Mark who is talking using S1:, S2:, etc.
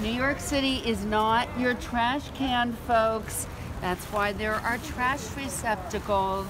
S1: New York City is not your trash can, folks. That's why there are trash receptacles.